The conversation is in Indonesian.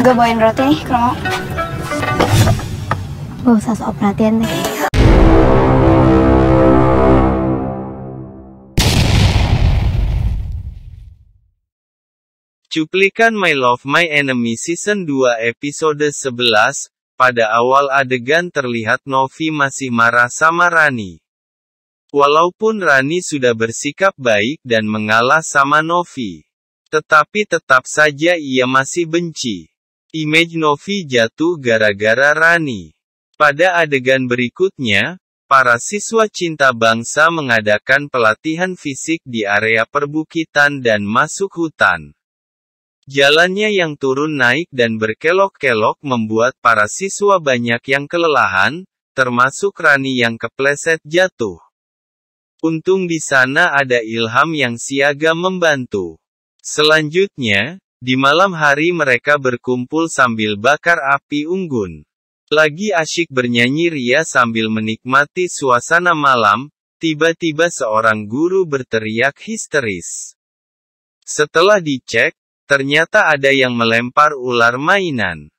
Gue bawain roti nih kalau mau. Gak usah sok perhatian deh. Cuplikan My Love My Enemy Season 2 episode 11, pada awal adegan terlihat Novi masih marah sama Rani. Walaupun Rani sudah bersikap baik dan mengalah sama Novi. Tetapi tetap saja ia masih benci. Image Novi jatuh gara-gara Rani. Pada adegan berikutnya, para siswa cinta bangsa mengadakan pelatihan fisik di area perbukitan dan masuk hutan. Jalannya yang turun naik dan berkelok-kelok membuat para siswa banyak yang kelelahan, termasuk Rani yang kepleset jatuh. Untung di sana ada Ilham yang siaga membantu. Selanjutnya, di malam hari mereka berkumpul sambil bakar api unggun. Lagi asyik bernyanyi ria sambil menikmati suasana malam, tiba-tiba seorang guru berteriak histeris. Setelah dicek, ternyata ada yang melempar ular mainan.